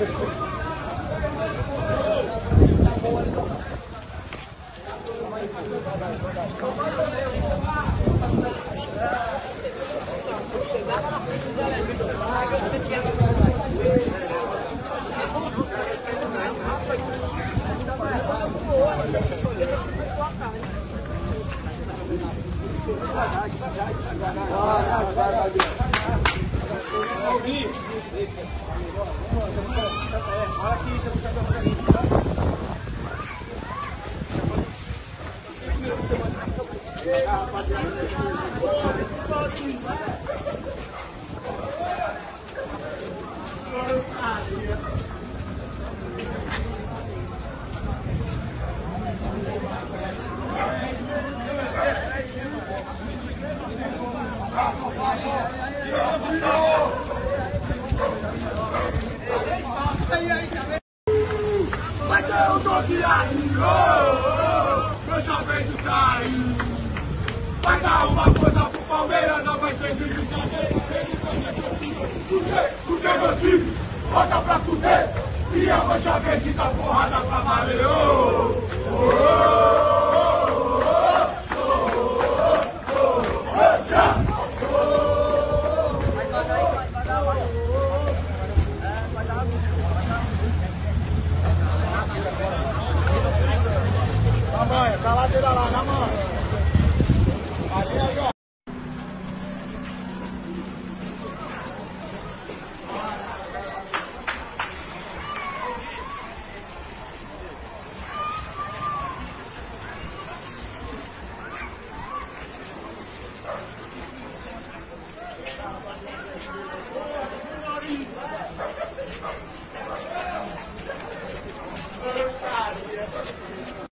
Vai ter o doce aí, vai dar uma coisa pro Palmeiras, não vai ter brincadeira. Ele vai ser fuder, fuder meu time, volta pra fuder. E a mancha verde dá porrada pra Mario. Tá pra é, tá lá, tira lá, na mão.